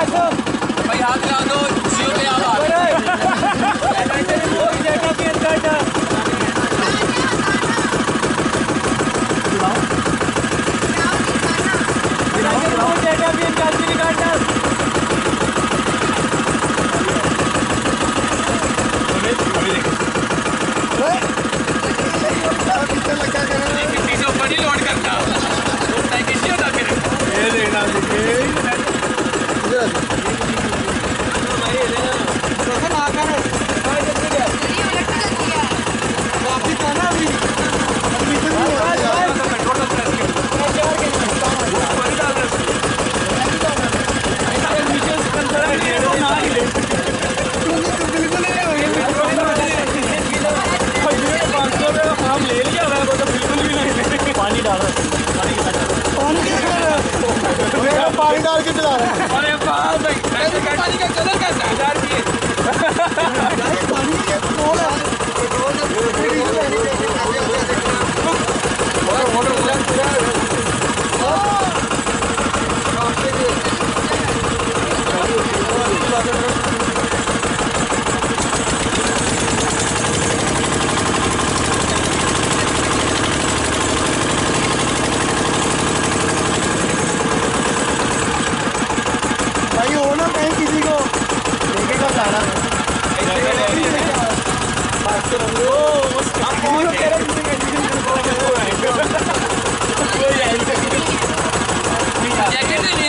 भाई हाथ लगा दो जियो पे ऊपर लोड करना लोड नहीं किसी होता फिर टोटल प्रेस के पानी डाल पानी डाल के चला रहा है। अरे पानी का कलर कैसा है? Whoa, what's I'm on it. I'm on it. I'm on it. I'm on it.